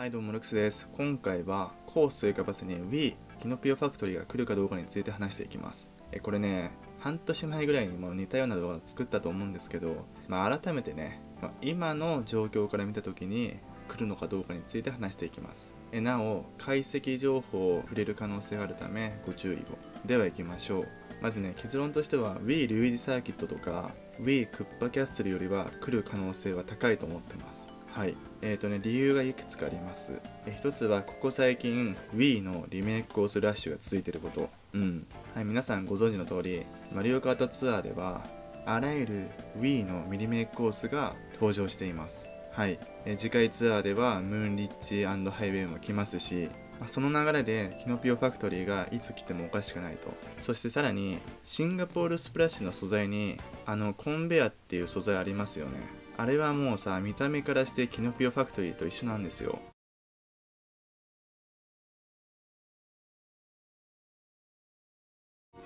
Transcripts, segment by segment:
はいどうもルクスです。今回はコース追加バスに Wii キノピオファクトリーが来るかどうかについて話していきます。えこれね半年前ぐらいにも似たような動画を作ったと思うんですけど、まあ、改めてね、ま、今の状況から見た時に来るのかどうかについて話していきます。えなお解析情報を触れる可能性があるためご注意を。では行きましょう。まずね結論としては Wii ルイージサーキットとか Wii クッパキャッスルよりは来る可能性は高いと思ってます。はいえーとね、理由がいくつかあります。え一つは、ここ最近、Wii のリメイクコースラッシュが続いてること。うん。はい、皆さんご存知の通り、マリオカートツアーでは、あらゆる Wii のミリメイクコースが登場しています。はい。え次回ツアーでは、ムーンリッチハイウェイも来ますし、まその流れでキノピオファクトリーがいつ来てもおかしくないとそしてさらにシンガポールスプラッシュの素材にあのコンベアっていう素材ありますよねあれはもうさ見た目からしてキノピオファクトリーと一緒なんですよ。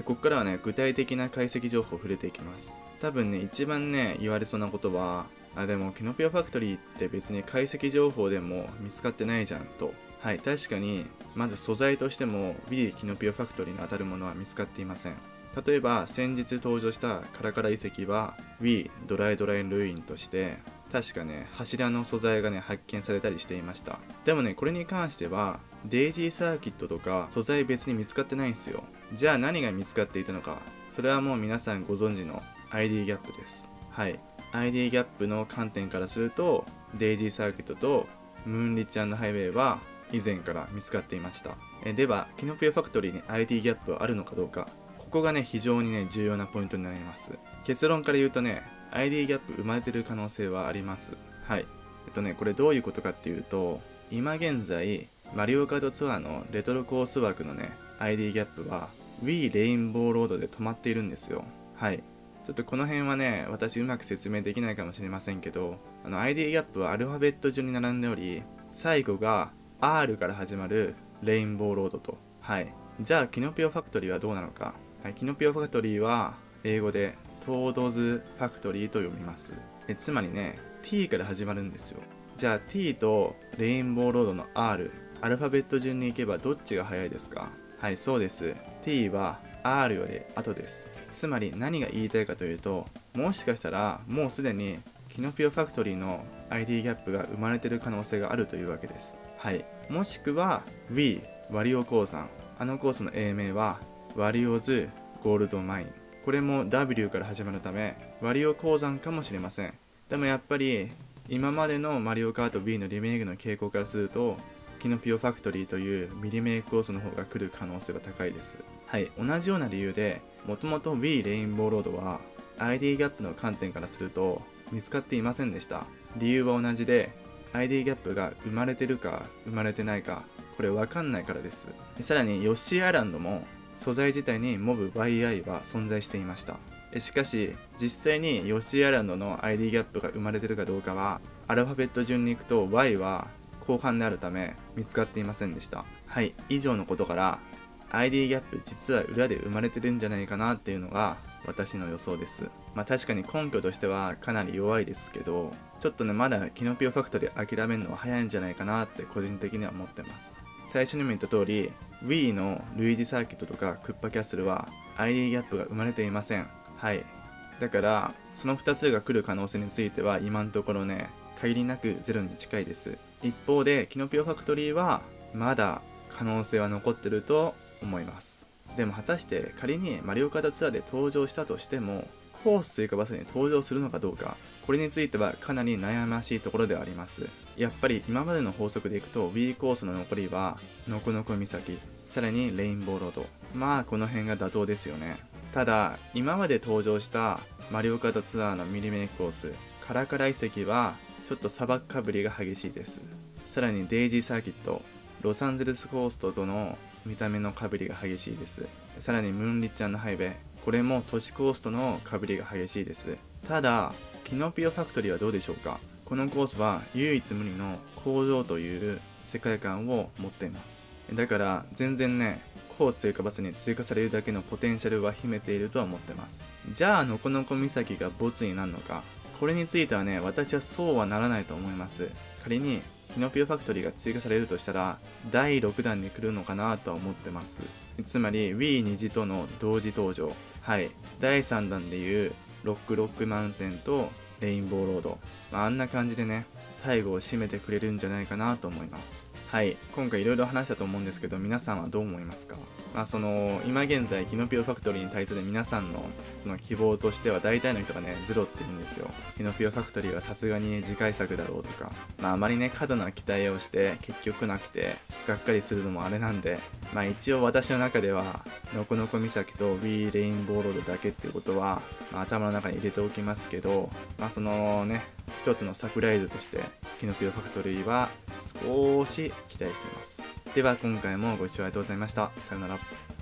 ここからはね具体的な解析情報を触れていきます。多分ね一番ね言われそうなことはあでもキノピオファクトリーって別に解析情報でも見つかってないじゃんと。はい確かにまず素材としても B キノピオファクトリーに当たるものは見つかっていません。例えば先日登場したカラカラ遺跡は Wii ドライドライルインとして確かね柱の素材がね発見されたりしていました。でもねこれに関してはデイジーサーキットとか素材別に見つかってないんですよ。じゃあ何が見つかっていたのかそれはもう皆さんご存知の ID ギャップです。はい。ID ギャップの観点からするとデイジーサーキットとムーンリッチハイウェイは以前から見つかっていました。えではキノピオファクトリーに ID ギャップはあるのかどうかこがね非常にね重要なポイントになります。結論から言うとね ID ギャップ生まれてる可能性はあります。はい。えっとねこれどういうことかっていうと今現在マリオカートツアーのレトロコース枠のね ID ギャップは Wii レインボーロードで止まっているんですよ。はい。ちょっとこの辺はね私うまく説明できないかもしれませんけどあの ID ギャップはアルファベット順に並んでおり最後が R から始まるレインボーロードと。はい。じゃあキノピオファクトリーはどうなのか。はい、キノピオファクトリーは英語でトードズファクトリーと読みます。えつまりね T から始まるんですよ。じゃあ T とレインボーロードの R アルファベット順に行けばどっちが早いですか？はいそうです。T は R より後です。つまり何が言いたいかというともしかしたらもうすでにキノピオファクトリーの ID ギャップが生まれてる可能性があるというわけです。はい。もしくは We ワリオ鉱山あのコースの英名はワリオズゴールドマイン。これも W から始まるためワリオ鉱山かもしれません。でもやっぱり今までのマリオカート B のリメイクの傾向からするとキノピオファクトリーというミリメイクコースの方が来る可能性は高いです。はい。同じような理由でもともと B レインボーロードは ID ギャップの観点からすると見つかっていませんでした。理由は同じで ID ギャップが生まれてるか生まれてないかこれ分かんないからです。さらにヨッシーアイランドも素材自体にモブ YI は存在していました。しかし実際にヨシーアランドの ID ギャップが生まれてるかどうかはアルファベット順に行くと Y は後半であるため見つかっていませんでした。はい以上のことから ID ギャップ実は裏で生まれてるんじゃないかなっていうのが私の予想です。まあ確かに根拠としてはかなり弱いですけどちょっとねまだキノピオファクトリー諦めるのは早いんじゃないかなって個人的には思ってます。最初にも言った通り Wii のルイージサーキットとかクッパキャッスルは ID ギャップが生まれていません。はい。だからその2つが来る可能性については今のところね限りなくゼロに近いです。一方でキノピオファクトリーはまだ可能性は残ってると思います。でも果たして仮にマリオカートツアーで登場したとしてもコース追加バスに登場するのかどうかこれについてはかなり悩ましいところではあります。やっぱり今までの法則でいくと B コースの残りはノコノコ岬さらにレインボーロード。まあこの辺が妥当ですよね。ただ今まで登場したマリオカートツアーのミリメイクコースカラカラ遺跡はちょっと砂漠かぶりが激しいです。さらにデイジーサーキットロサンゼルスコーストとの見た目のかぶりが激しいです。さらにムーンリッチャンのハイウェイ。これも都市コーストのかぶりが激しいです。ただキノピオファクトリーはどうでしょうか？このコースは唯一無二の工場という世界観を持っています。だから全然ねコース追加バスに追加されるだけのポテンシャルは秘めているとは思ってます。じゃあのこのこ岬がボツになるのか？これについてはね私はそうはならないと思います。仮にキノピオファクトリーが追加されるとしたら第6弾に来るのかなとは思ってます。つまり Wii 虹との同時登場。はい。第3弾でいうロックロックマウンテンとレインボーロード、まあ、あんな感じでね最後を締めてくれるんじゃないかなと思います。はい。今回いろいろ話したと思うんですけど皆さんはどう思いますか？まあその今現在キノピオファクトリーに対する皆さんのその希望としては大体の人がねゼロって言うんですよ。キノピオファクトリーはさすがにね次回作だろうとか。まああまりね過度な期待をして結局なくてがっかりするのもあれなんでまあ一応私の中ではノコノコ岬と Wii レインボーロードだけっていうことは、まあ、頭の中に入れておきますけどまあそのね一つのサプライズとしてキノピオファクトリーは少し期待しています。では今回もご視聴ありがとうございました。さようなら。